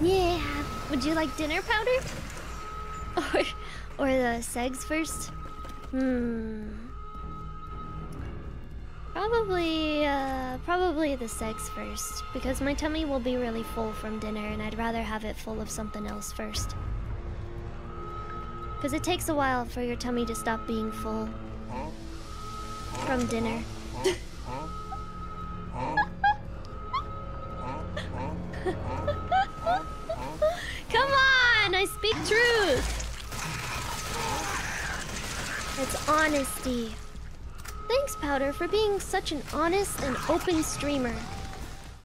Yeah. Would you like dinner Powdur? Or, or the segs first? Hmm. Probably, uh, probably the segs first. Because my tummy will be really full from dinner and I'd rather have it full of something else first. Because it takes a while for your tummy to stop being full from dinner. Come on! I speak truth! It's honesty. Thanks, Powdur, for being such an honest and open streamer.